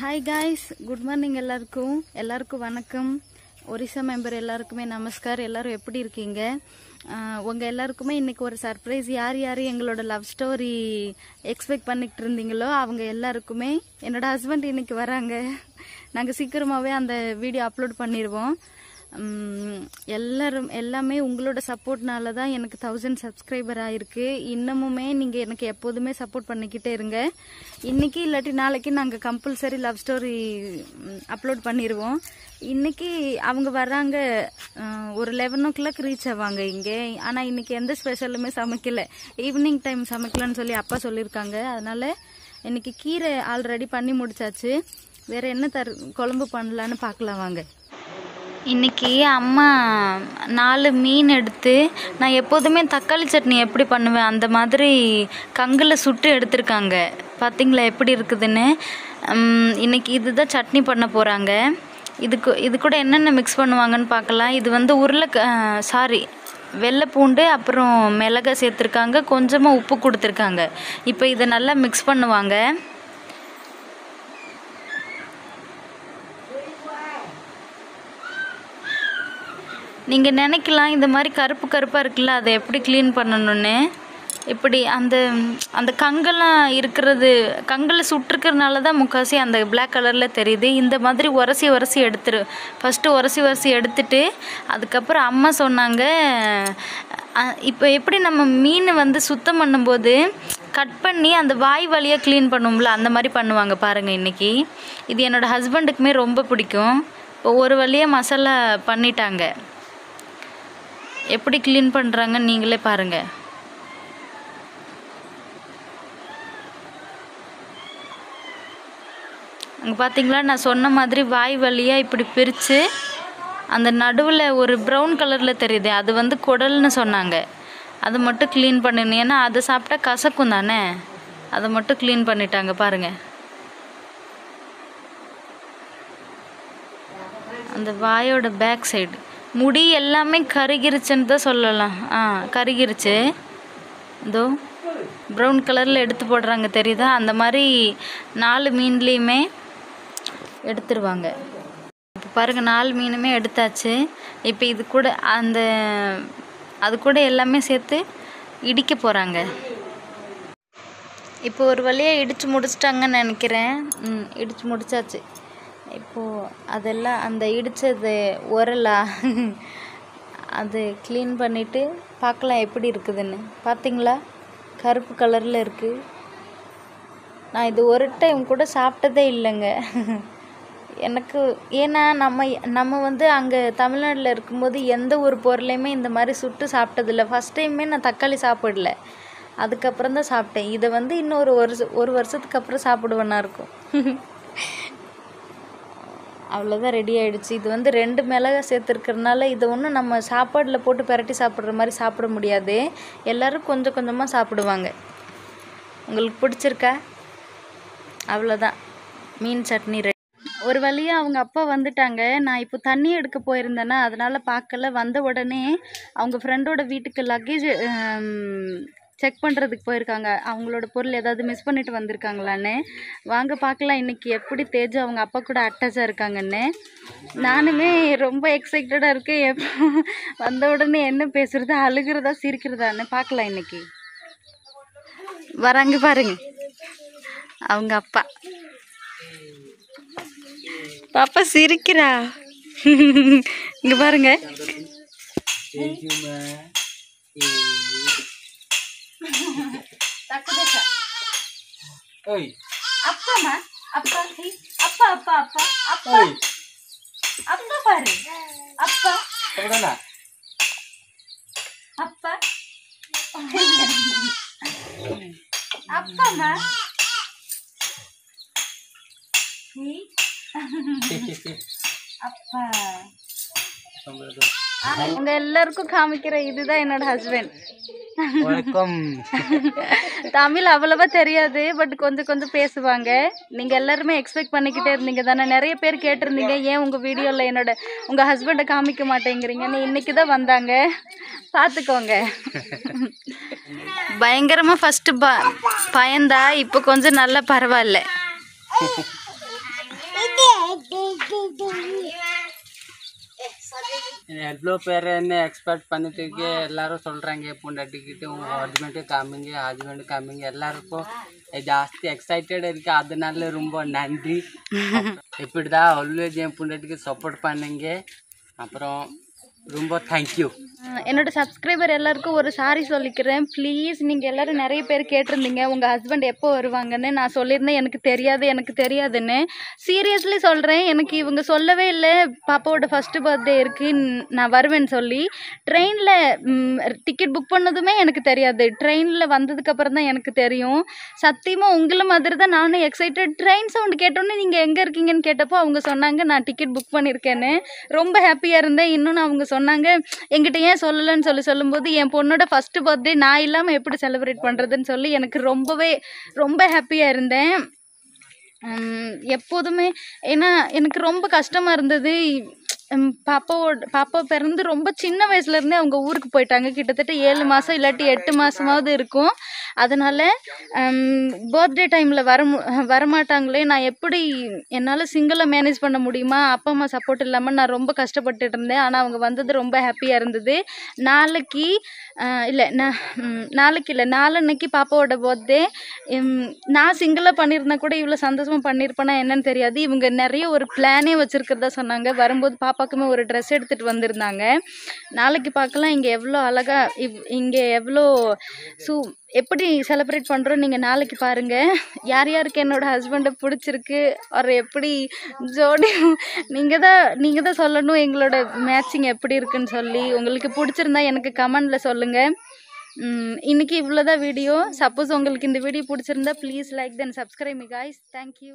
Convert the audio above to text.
Hi guys good morning எல்லாருக்கும். எல்லாருக்கும் வணக்கம். ஒரிசா மெம்பர் எல்லாருக்குமே நமஸ்கார். எல்லாரும் எப்படி இருக்கீங்க? உங்கள் உங்க எல்லாருக்குமே இன்னைக்கு ஒரு சர்ப்ரைஸ் யார் யார் எங்களோட லவ் ஸ்டோரி எக்ஸ்பெக்ட் பண்ணிட்டு இருந்தீங்களோ அவங்க எல்லாருக்குமே என்னோட ஹஸ்பண்ட் இன்னைக்கு வராங்க. நாங்கள் சீக்கிரமாகவே அந்த வீடியோ அப்லோட் பண்ணிடுவோம். எல்லாரும் எல்லாமே உங்களோட சப்போர்ட்னால தான் எனக்கு தௌசண்ட் சப்ஸ்கிரைபர் ஆயிருக்கு. இன்னமுமே நீங்கள் எனக்கு எப்போதுமே சப்போர்ட் பண்ணிக்கிட்டே இருங்க. இன்னைக்கு இல்லாட்டி நாளைக்கு நாங்கள் கம்பல்சரி லவ் ஸ்டோரி அப்லோட் பண்ணிடுவோம் இன்னைக்கு அவங்க வர்றாங்க ஒரு லெவன் ஓ கிளாக் ரீச் ஆவாங்க இங்கே. ஆனால் இன்னைக்கு எந்த ஸ்பெஷலுமே சமைக்கல. ஈவினிங் டைம் சமைக்கலன்னு சொல்லி அப்பா சொல்லியிருக்காங்க. அதனால இன்னைக்கு கீரை ஆல்ரெடி பண்ணி முடிச்சாச்சு. வேற என்ன தரு குழம்பு பண்ணலான்னு பார்க்கலாம் வாங்க. இன்னைக்கு அம்மா நாலு மீன் எடுத்து நான் எப்போதுமே தக்காளி சட்னி எப்படி பண்ணுவேன்? அந்த மாதிரி கங்கில் சுட்டு எடுத்திருக்காங்க. பார்த்திங்களா எப்படி இருக்குதுன்னு? இன்றைக்கி இதுதான் சட்னி பண்ண போகிறாங்க இதுக்கு இது கூட என்னென்ன மிக்ஸ் பண்ணுவாங்கன்னு பார்க்கலாம். இது வந்து உருளை சாரி வெள்ளை பூண்டு அப்புறம் மிளகா சேர்த்துருக்காங்க. கொஞ்சமாக உப்பு கொடுத்துருக்காங்க. இப்போ இதை நல்லா மிக்ஸ் பண்ணுவாங்க. நீங்கள் நினைக்கலாம் இந்த மாதிரி கருப்பு கருப்பாக இருக்குல்ல அதை எப்படி க்ளீன் பண்ணணும்னு. இப்படி அந்த அந்த கங்கெல்லாம் இருக்கிறது கங்கில் சுட்டிருக்கிறதுனால தான் முக்காசி அந்த பிளாக் கலரில் தெரியுது. இந்த மாதிரி உரசி உரசி எடுத்துரு ஃபஸ்ட்டு உரசி உரசி எடுத்துட்டு அதுக்கப்புறம் அம்மா சொன்னாங்க இப்போ எப்படி நம்ம மீன் வந்து சுத்தம் பண்ணும்போது கட் பண்ணி அந்த வாய் வழியாக க்ளீன் பண்ணுவோம்ல அந்த மாதிரி பண்ணுவாங்க பாருங்கள் இன்றைக்கி இது என்னோடய ஹஸ்பண்டுக்குமே ரொம்ப பிடிக்கும். இப்போ ஒரு வழியாக மசாலா பண்ணிட்டாங்க. எப்படி க்ளீன் பண்ணுறாங்கன்னு நீங்களே பாருங்கள் அங்கே பார்த்தீங்களா நான் சொன்ன மாதிரி வாய் வழியாக இப்படி பிரித்து அந்த நடுவில் ஒரு ப்ரௌன் கலரில் தெரியுது அது வந்து குடல்னு சொன்னாங்க. அது மட்டும் க்ளீன் பண்ணணும் ஏன்னா அதை சாப்பிட்டா கசக்கும் தானே? அதை மட்டும் க்ளீன் பண்ணிட்டாங்க பாருங்கள் அந்த வாயோட பேக் சைடு முடி எல்லாமே கருகிருச்சுன்னு தான் சொல்லலாம். ஆ கருகிருச்சு. இதோ ப்ரௌன் கலரில் எடுத்து போடுறாங்க தெரியுதா? அந்த மாதிரி நாலு மீன்லேயுமே எடுத்துருவாங்க. இப்போ பாருங்கள் நாலு மீனுமே எடுத்தாச்சு. இப்போ இது கூட அந்த அது கூட எல்லாமே சேர்த்து இடிக்க போகிறாங்க இப்போ ஒரு வழியாக இடித்து முடிச்சிட்டாங்கன்னு நினைக்கிறேன். ம் இடித்து முடிச்சாச்சு. இப்போது அதெல்லாம் அந்த இடித்தது உரலா? அது க்ளீன் பண்ணிவிட்டு பார்க்கலாம் எப்படி இருக்குதுன்னு. பார்த்திங்களா கருப்பு கலரில் இருக்குது நான் இது ஒரு டைம் கூட சாப்பிட்டதே இல்லைங்க. எனக்கு ஏன்னா நம்ம நம்ம வந்து அங்கே தமிழ்நாட்டில் இருக்கும்போது எந்த ஒரு பொருளையுமே இந்த மாதிரி சுட்டு சாப்பிட்டதில்ல. ஃபஸ்ட் டைமே நான் தக்காளி சாப்பிடல. அதுக்கப்புறம் தான் சாப்பிட்டேன். இதை வந்து இன்னும் ஒரு ஒரு வருஷத்துக்கு அப்புறம் சாப்பிடுவேன்னா இருக்கும். அவ்வளோதான் ரெடி ஆகிடுச்சு இது வந்து ரெண்டு மிளகா சேர்த்துருக்கறனால இதை ஒன்றும் நம்ம சாப்பாடில் போட்டு பிரட்டி சாப்பிட்ற மாதிரி சாப்பிட முடியாது. எல்லோரும் கொஞ்சம் கொஞ்சமாக சாப்பிடுவாங்க. உங்களுக்கு பிடிச்சிருக்கா? அவ்வளோதான் மீன் சட்னி ரெடி ஒரு வழியாக அவங்க அப்பா வந்துட்டாங்க. நான் இப்போ தண்ணி எடுக்க போயிருந்தேன்னா அதனால் பார்க்கல. வந்த உடனே அவங்க ஃப்ரெண்டோட வீட்டுக்கு லக்கேஜ் செக் பண்ணுறதுக்கு போயிருக்காங்க. அவங்களோட பொருள் ஏதாவது மிஸ் பண்ணிட்டு வந்திருக்காங்களான்னு. வாங்க பார்க்கலாம். இன்னைக்கு எப்படி தேஜு அவங்க அப்பா கூட அட்டாச்சாக இருக்காங்கன்னு. நானுமே ரொம்ப எக்ஸைட்டடாக இருக்கேன். எப்போ வந்த உடனே என்ன பேசுகிறதா அழுகிறதா சிரிக்கிறதான்னு பார்க்கலாம் இன்னைக்கு. வராங்க பாருங்க. அவங்க அப்பா. பாப்பா சிரிக்கிறா. இங்கே பாருங்க. Oi, அப்பாமா அப்பா ஹி, அப்பா அப்பா அப்பா அப்பா oi, அப்பா பாரு அப்பா apa mana? அப்பா அப்பாமா ஹி, அப்பா Sambil tu. உங்க எல்லாருக்கும் காமிக்கிற இதுதான் என்னோட ஹஸ்பண்ட் வணக்கம். தமிழ் அவ்வளவா தெரியாது பட் கொஞ்சம் கொஞ்சம் பேசுவாங்க. நீங்க எல்லாருமே எக்ஸ்பெக்ட் பண்ணிக்கிட்டே இருந்தீங்க தானே? நிறைய பேர் கேட்டிருந்தீங்க ஏன் உங்க வீடியோல என்னோட உங்க ஹஸ்பண்டை காமிக்க மாட்டேங்கிறீங்கன்னு இன்னைக்கு தான் வந்தாங்க. பார்த்துக்கோங்க பயங்கரமா ஃபர்ஸ்ட் ப பயந்தா இப்போ கொஞ்சம் நல்லா பரவாயில்ல. எவ்வளோ பேர் என்ன எக்ஸ்பெக்ட் பண்ணிட்டு இருக்கு? எல்லாரும் சொல்கிறாங்க பொண்டாட்டிக்கிட்ட உங்கள் ஹஸ்பண்டு காமிங்க ஹஸ்பண்டு காமிங்க எல்லாருக்கும் ஜாஸ்தி எக்ஸைட்டட் இருக்கு. அதனால ரொம்ப நன்றி. இப்படி தான் ஆல்வேஸ் என் பொண்டாட்டிக்கு சப்போர்ட் பண்ணுங்க. அப்புறம் ரொம்ப தேங்க்யூ என்னோட சப்ஸ்கிரைபர் எல்லாருக்கும் ஒரு சாரி சொல்லிக்கிறேன். ப்ளீஸ் நீங்கள் எல்லாரும் நிறைய பேர் கேட்டிருந்தீங்க. உங்கள் ஹஸ்பண்ட் எப்போ வருவாங்கன்னு நான் சொல்லியிருந்தேன். எனக்கு தெரியாது எனக்கு தெரியாதுன்னு. சீரியஸ்லி சொல்கிறேன் எனக்கு இவங்க சொல்லவே இல்லை. பாப்பாவோட ஃபஸ்ட்டு பர்த்டே இருக்குது நான் வருவேன்னு சொல்லி. ட்ரெயினில் டிக்கெட் புக் பண்ணதுமே எனக்கு தெரியாது. ட்ரெயினில் வந்ததுக்கப்புறம் தான் எனக்கு தெரியும். சத்தியமாக உங்களை மாதிரி தான் நானும் எக்ஸைட்டட் ட்ரெயின் சவுண்ட் கேட்டோன்னே நீங்கள் எங்கே இருக்கீங்கன்னு கேட்டப்போ அவங்க சொன்னாங்க நான் டிக்கெட் புக் பண்ணியிருக்கேன்னு. ரொம்ப ஹாப்பியாக இருந்தேன். இன்னொன்று அவங்க சொன்னாங்க. என்கிட்ட ஏன் சொல்லலைன்னு சொல்லி சொல்லும்போது என் பொண்ணோட ஃபஸ்ட்டு பர்த்டே நான் இல்லாமல் எப்படி செலிப்ரேட் பண்ணுறதுன்னு சொல்லி எனக்கு ரொம்பவே ரொம்ப ஹாப்பியாக இருந்தேன். எப்போதுமே ஏன்னா எனக்கு ரொம்ப கஷ்டமாக இருந்தது. பாப்பாவோட பாப்பா பிறந்து ரொம்ப சின்ன வயசுலேருந்தே அவங்க ஊருக்கு போயிட்டாங்க. கிட்டத்தட்ட ஏழு மாதம் இல்லாட்டி எட்டு மாதமாவது இருக்கும். அதனால் பர்த்டே டைமில் வர மு- வரமாட்டாங்களே. நான் எப்படி என்னால் சிங்கிளாக மேனேஜ் பண்ண முடியுமா? அப்பா அம்மா சப்போர்ட் இல்லாமல் நான் ரொம்ப கஷ்டப்பட்டுட்டு இருந்தேன் ஆனால் அவங்க வந்தது ரொம்ப ஹாப்பியாக இருந்தது. நாளைக்கு இல்லை நான் நாளைக்கு இல்லை நாளன்னைக்கு பாப்பாவோட பர்த்டே நான் சிங்கிளாக பண்ணியிருந்தா கூட இவ்வளோ சந்தோஷமாக பண்ணியிருப்பேனா என்னன்னு தெரியாது. இவங்க நிறைய ஒரு பிளானே வச்சுருக்கிறதா சொன்னாங்க. வரும்போது பாப்பாக்குமே ஒரு ட்ரெஸ் எடுத்துகிட்டு வந்திருந்தாங்க. நாளைக்கு பார்க்கலாம் இங்கே எவ்வளோ அழகாக இவ் இங்கே எவ்வளோ சூ எப்படி செலிப்ரேட் பண்ணுறோம் நீங்கள் நாளைக்கு பாருங்கள் யார் யாருக்கு என்னோடய ஹஸ்பண்டை பிடிச்சிருக்கு அவர் எப்படி ஜோடி நீங்கள் தான் நீங்கள் தான் சொல்லணும் எங்களோட மேட்சிங் எப்படி இருக்குன்னு சொல்லி. உங்களுக்கு பிடிச்சிருந்தா எனக்கு கமெண்டில் சொல்லுங்கள் இன்னைக்கு இவ்வளோதான் வீடியோ சப்போஸ் உங்களுக்கு இந்த வீடியோ பிடிச்சிருந்தா please like then subscribe me guys thank you